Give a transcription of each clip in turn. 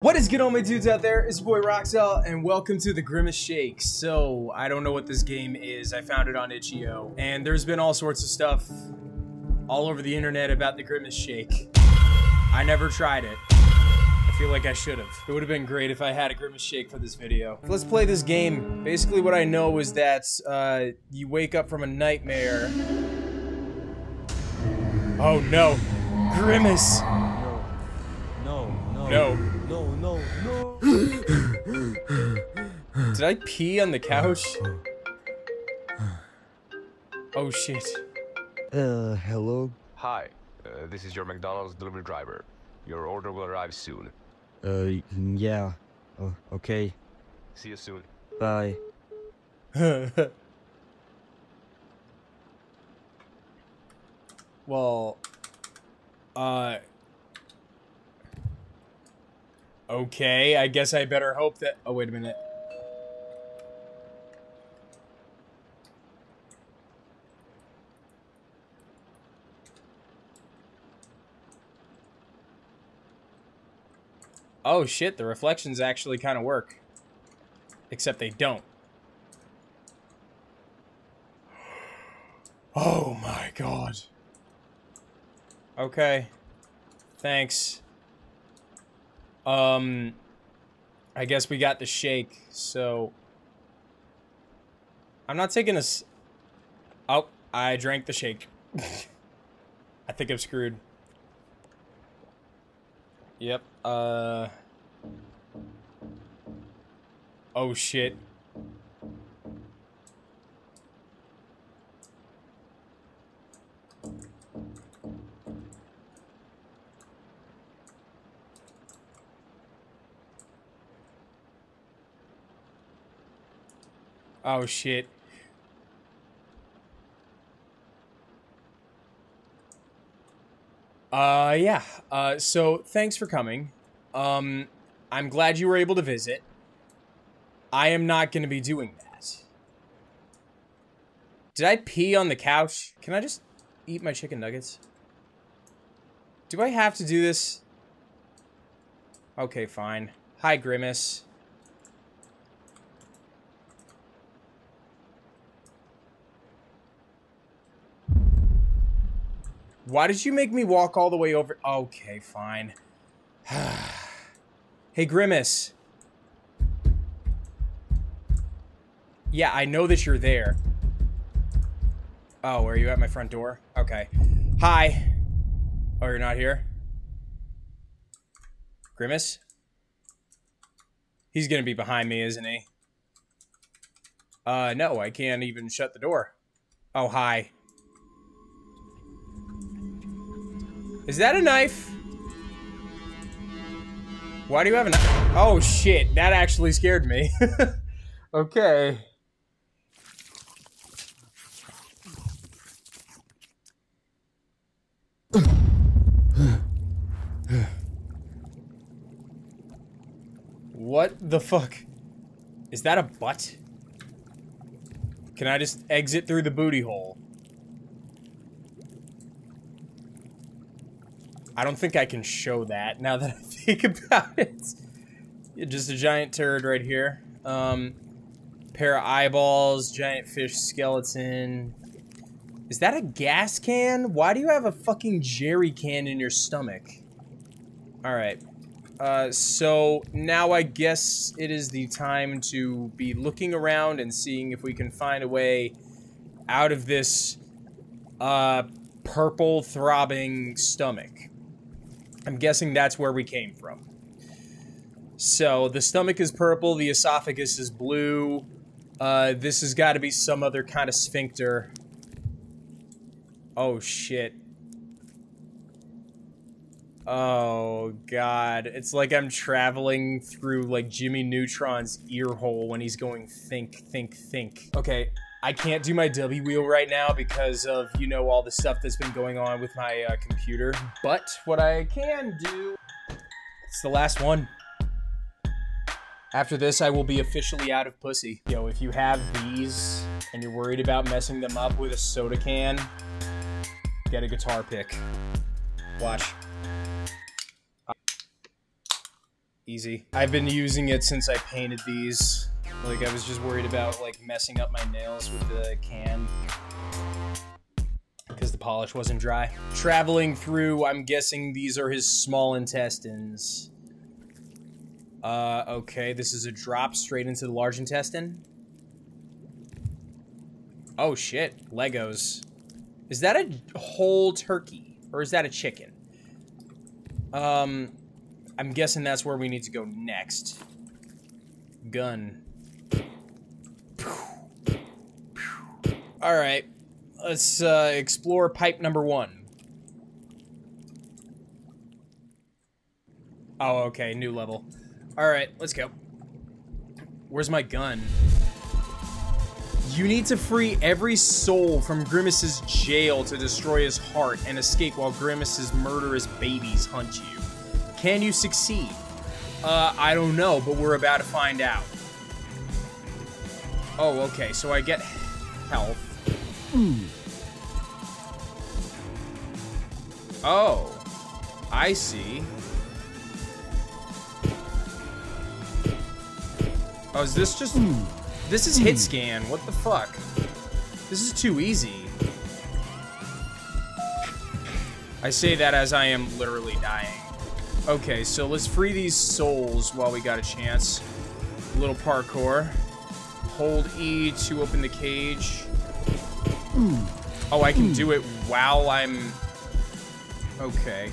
What is good all my dudes out there? It's your boy Roxalt and welcome to the Grimace Shake. So, I don't know what this game is. I found it on itch.io and there's been all sorts of stuff all over the internet about the Grimace Shake. I never tried it. I feel like I should have. It would have been great if I had a Grimace Shake for this video. Let's play this game. Basically what I know is that uh, you wake up from a nightmare. Oh no. Grimace! No, no, No. no, no, no. Did I pee on the couch? Oh shit. Uh, hello? Hi, uh, this is your McDonald's delivery driver. Your order will arrive soon. Uh, yeah. Oh, okay. See you soon. Bye. well, uh. Okay, I guess I better hope that. Oh, wait a minute. Oh shit, the reflections actually kind of work. Except they don't. Oh my god. Okay. Thanks. Um I guess we got the shake, so I'm not taking a s- Oh, I drank the shake. I think I'm screwed. Yep. Uh Oh shit. Oh shit. Uh yeah. Uh so thanks for coming. Um I'm glad you were able to visit. I am not going to be doing that. Did I pee on the couch? Can I just eat my chicken nuggets? Do I have to do this? Okay, fine. Hi, Grimace. Why did you make me walk all the way over? Okay, fine. hey, Grimace. Yeah, I know that you're there. Oh, are you at my front door? Okay. Hi. Oh, you're not here? Grimace? He's gonna be behind me, isn't he? Uh, no, I can't even shut the door. Oh, hi. Is that a knife? Why do you have a knife? Oh, shit. That actually scared me. okay. What the fuck? Is that a butt? Can I just exit through the booty hole? I don't think I can show that now that I think about it. Just a giant turd right here. Um, pair of eyeballs, giant fish skeleton. Is that a gas can? Why do you have a fucking jerry can in your stomach? Alright. Uh, so now I guess it is the time to be looking around and seeing if we can find a way out of this, uh, purple throbbing stomach. I'm guessing that's where we came from. So the stomach is purple, the esophagus is blue. Uh, this has got to be some other kind of sphincter. Oh shit. Oh god, it's like I'm traveling through like Jimmy Neutron's ear hole when he's going think, think, think. Okay, I can't do my W wheel right now because of, you know, all the stuff that's been going on with my uh, computer. But what I can do, it's the last one. After this, I will be officially out of pussy. Yo, if you have these and you're worried about messing them up with a soda can, get a guitar pick. Watch. Easy. I've been using it since I painted these. Like, I was just worried about, like, messing up my nails with the can. Because the polish wasn't dry. Traveling through, I'm guessing these are his small intestines. Uh, okay, this is a drop straight into the large intestine. Oh shit, Legos. Is that a whole turkey? Or is that a chicken? Um, I'm guessing that's where we need to go next. Gun. Alright, let's uh, explore pipe number one. Oh, okay, new level. Alright, let's go. Where's my gun? You need to free every soul from Grimace's jail to destroy his heart and escape while Grimace's murderous babies hunt you. Can you succeed? Uh, I don't know, but we're about to find out. Oh, okay, so I get health. Oh, I see. Oh, is this just... This is hit scan. What the fuck? This is too easy. I say that as I am literally dying. Okay, so let's free these souls while we got a chance. A little parkour. Hold E to open the cage. Oh, I can do it while I'm... Okay.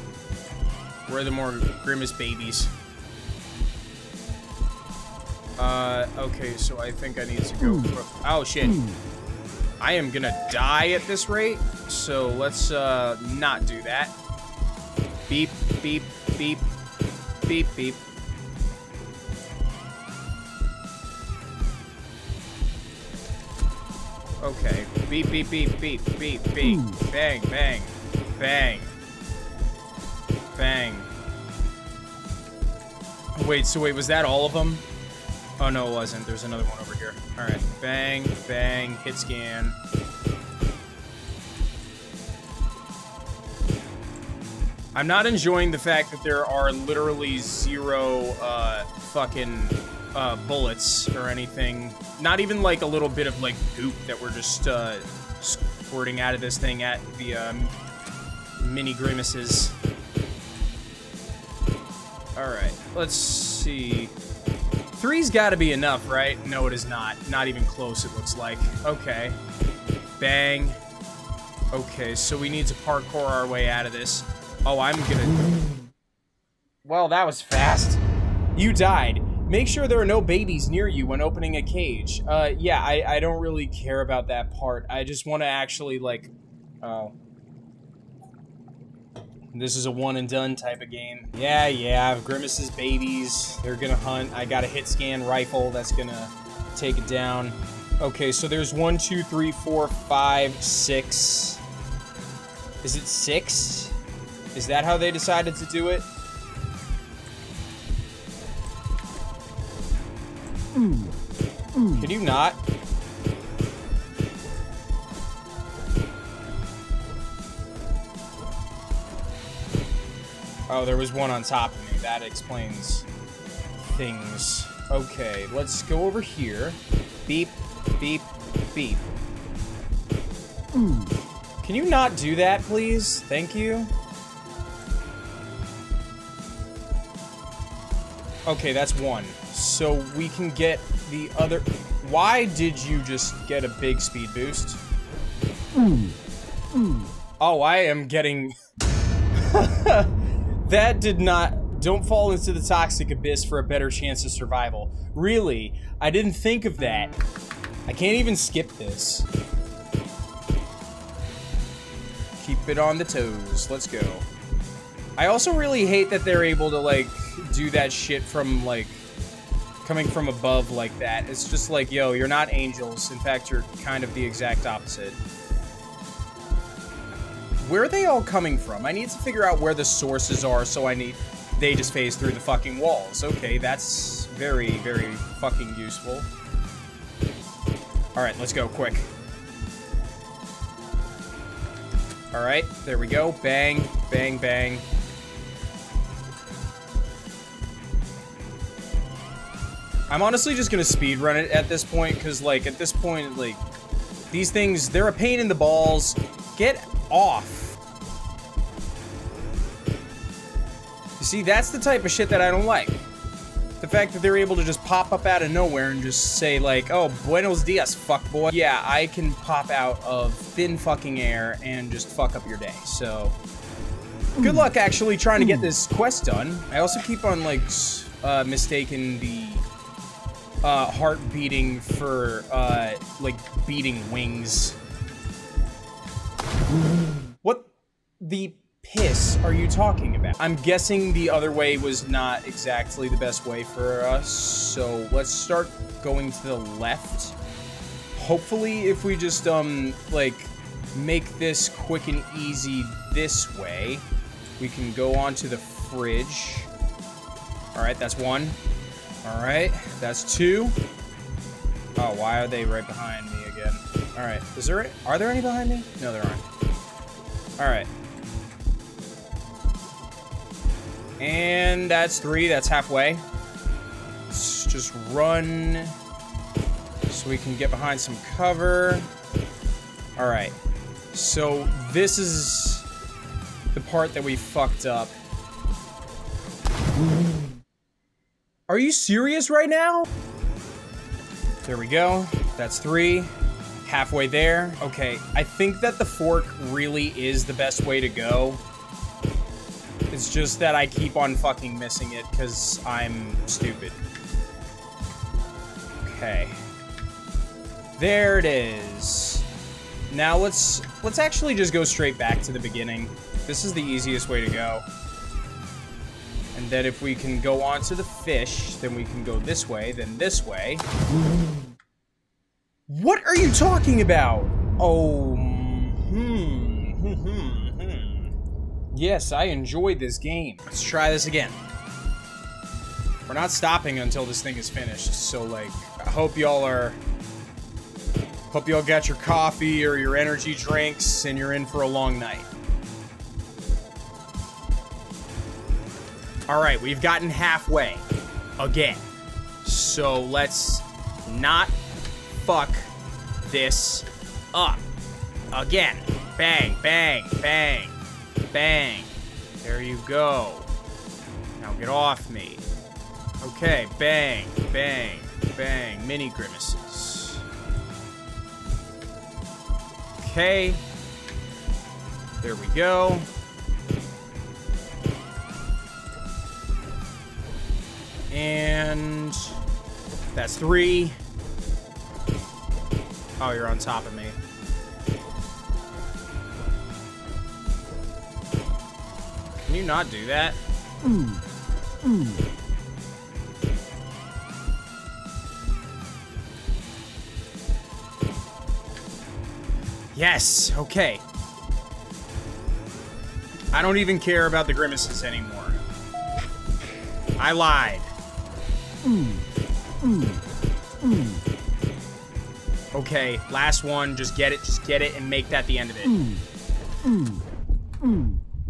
Where are the more grimace babies? Uh, okay, so I think I need to go... Oh, shit. I am gonna die at this rate, so let's, uh, not do that. Beep, beep, beep, beep, beep. Okay. Beep, beep, beep, beep, beep, beep. Bang, bang, bang. Bang. Wait, so wait, was that all of them? Oh, no, it wasn't. There's another one over here. All right. Bang, bang, hit scan. I'm not enjoying the fact that there are literally zero uh, fucking uh, bullets or anything. Not even like a little bit of like goop that we're just uh, squirting out of this thing at the um, mini grimaces. All right, let's see. Three's got to be enough, right? No, it is not. Not even close, it looks like. Okay. Bang. Okay, so we need to parkour our way out of this. Oh, I'm gonna... Well, that was fast. You died. Make sure there are no babies near you when opening a cage. Uh, yeah, I, I don't really care about that part. I just want to actually, like... Oh. This is a one and done type of game. Yeah, yeah, Grimace's babies. They're gonna hunt. I got a hit scan rifle that's gonna take it down. Okay, so there's one, two, three, four, five, six. Is it six? Is that how they decided to do it? Can you not? Oh, there was one on top of me. That explains things. Okay, let's go over here. Beep, beep, beep. Can you not do that, please? Thank you. Okay, that's one. So we can get the other... Why did you just get a big speed boost? Oh, I am getting... that did not... Don't fall into the toxic abyss for a better chance of survival. Really? I didn't think of that. I can't even skip this. Keep it on the toes. Let's go. I also really hate that they're able to, like, do that shit from, like, coming from above like that. It's just like, yo, you're not angels. In fact, you're kind of the exact opposite. Where are they all coming from? I need to figure out where the sources are, so I need... They just phase through the fucking walls. Okay, that's very, very fucking useful. Alright, let's go, quick. Alright, there we go. Bang, bang, bang. I'm honestly just gonna speed run it at this point, because, like, at this point, like, these things, they're a pain in the balls. Get off. You see, that's the type of shit that I don't like. The fact that they're able to just pop up out of nowhere and just say, like, oh, buenos dias, fuckboy. Yeah, I can pop out of thin fucking air and just fuck up your day, so... Good luck actually trying to get this quest done. I also keep on, like, uh, mistaking the uh, heart beating for, uh, like, beating wings. What the piss are you talking about? I'm guessing the other way was not exactly the best way for us, so let's start going to the left. Hopefully, if we just, um, like, make this quick and easy this way, we can go on to the fridge. Alright, that's one. Alright, that's two. Oh, why are they right behind me again? Alright, is there... Are there any behind me? No, there aren't. Alright. And that's three, that's halfway. Let's just run so we can get behind some cover. Alright, so this is the part that we fucked up. Are you serious right now? There we go. That's three. Halfway there. Okay, I think that the fork really is the best way to go. It's just that I keep on fucking missing it because I'm stupid. Okay. There it is. Now let's let's actually just go straight back to the beginning. This is the easiest way to go. And then if we can go on to the fish, then we can go this way, then this way. What are you talking about? Oh, hmm, hmm, hmm, hmm. Yes, I enjoyed this game. Let's try this again. We're not stopping until this thing is finished, so, like, I hope y'all are... Hope y'all got your coffee or your energy drinks, and you're in for a long night. Alright, we've gotten halfway. Again. So let's not fuck this up. Again. Bang, bang, bang, bang. There you go. Now get off me. Okay, bang, bang, bang. Mini grimaces. Okay. There we go. And that's three. Oh, you're on top of me. Can you not do that? Yes, okay. I don't even care about the grimaces anymore. I lied. Okay, last one. Just get it, just get it, and make that the end of it.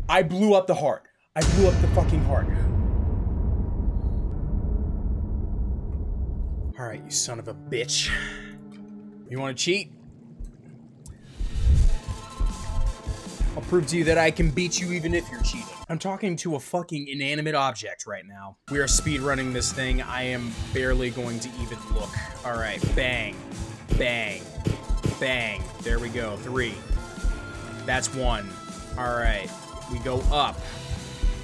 I blew up the heart. I blew up the fucking heart. Alright, you son of a bitch. You wanna cheat? I'll prove to you that I can beat you even if you're cheating. I'm talking to a fucking inanimate object right now. We are speedrunning this thing. I am barely going to even look. All right, bang, bang, bang. There we go, three. That's one. All right, we go up.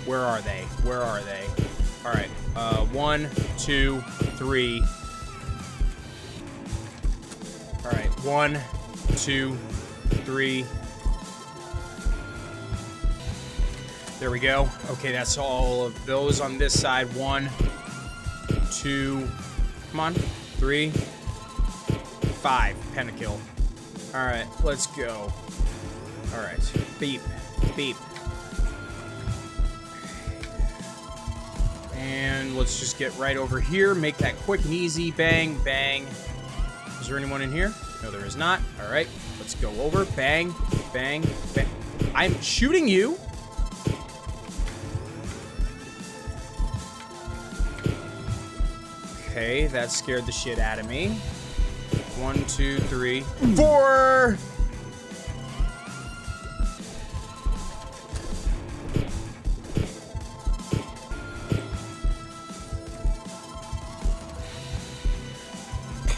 Where are they? Where are they? All right, uh, one, two, three. All right, one, two, three, There we go. Okay, that's all of those on this side. One, two, come on, three, five. Pentakill. All right, let's go. All right, beep, beep. And let's just get right over here. Make that quick and easy. Bang, bang. Is there anyone in here? No, there is not. All right, let's go over. Bang, bang, bang. I'm shooting you. Okay, that scared the shit out of me. One, two, three, four!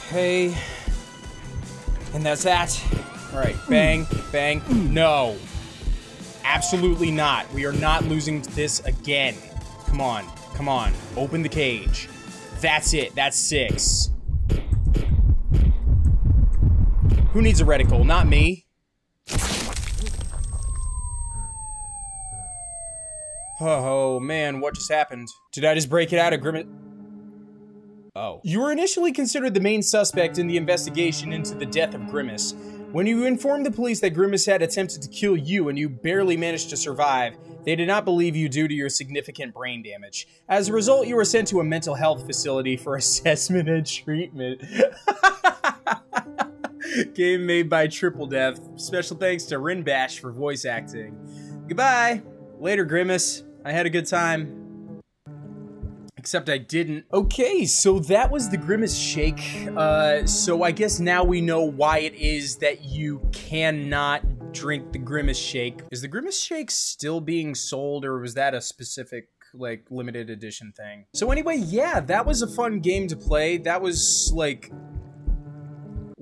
Okay. And that's that. Alright, mm. bang, bang. Mm. No. Absolutely not. We are not losing this again. Come on, come on. Open the cage. That's it. That's six. Who needs a reticle? Not me. Oh, man, what just happened? Did I just break it out of Grimace? Oh. You were initially considered the main suspect in the investigation into the death of Grimace. When you informed the police that Grimace had attempted to kill you and you barely managed to survive, they did not believe you due to your significant brain damage. As a result, you were sent to a mental health facility for assessment and treatment. Game made by Triple Dev. Special thanks to Rinbash for voice acting. Goodbye. Later, Grimace. I had a good time. Except I didn't. Okay, so that was the Grimace Shake. Uh, so I guess now we know why it is that you cannot drink the Grimace Shake. Is the Grimace Shake still being sold, or was that a specific like limited edition thing. So anyway, yeah, that was a fun game to play. That was like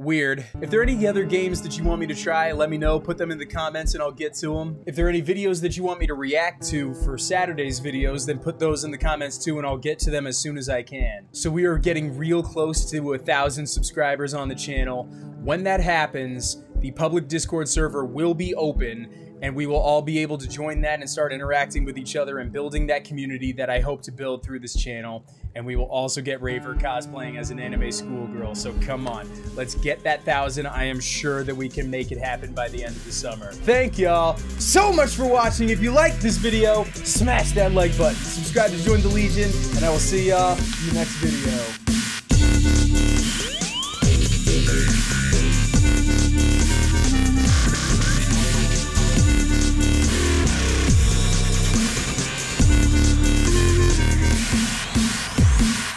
weird. If there are any other games that you want me to try, let me know. Put them in the comments and I'll get to them. If there are any videos that you want me to react to for Saturday's videos, then put those in the comments too and I'll get to them as soon as I can. So we are getting real close to a thousand subscribers on the channel. When that happens, the public Discord server will be open and we will all be able to join that and start interacting with each other and building that community that I hope to build through this channel. And we will also get Raver cosplaying as an anime schoolgirl. So come on, let's get that thousand. I am sure that we can make it happen by the end of the summer. Thank y'all so much for watching. If you liked this video, smash that like button, subscribe to join the Legion, and I will see y'all in the next video.